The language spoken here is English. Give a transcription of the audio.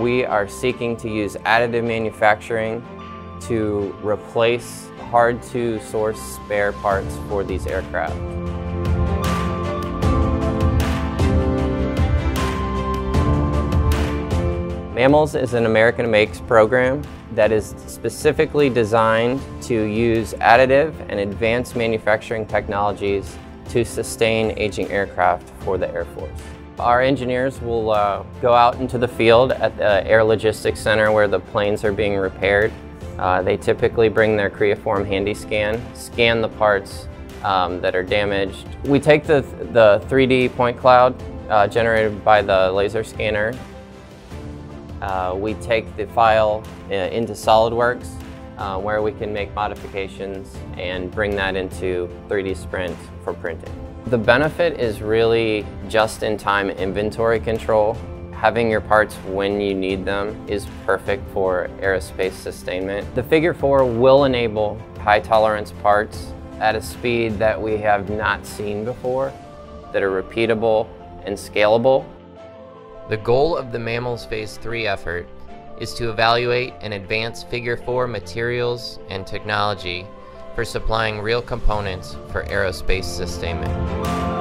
We are seeking to use additive manufacturing to replace hard to source spare parts for these aircraft. MAMLS is an America Makes program that is specifically designed to use additive and advanced manufacturing technologies to sustain aging aircraft for the Air Force. Our engineers will uh, go out into the field at the Air Logistics Center where the planes are being repaired. Uh, they typically bring their Creaform HandySCAN, scan the parts um, that are damaged. We take the, the 3D point cloud uh, generated by the laser scanner uh, we take the file uh, into SolidWorks uh, where we can make modifications and bring that into 3D Sprint for printing. The benefit is really just-in-time inventory control. Having your parts when you need them is perfect for aerospace sustainment. The Figure 4 will enable high tolerance parts at a speed that we have not seen before, that are repeatable and scalable. The goal of the MAMLS Phase 3 effort is to evaluate and advance Figure 4 materials and technology for supplying real components for aerospace sustainment.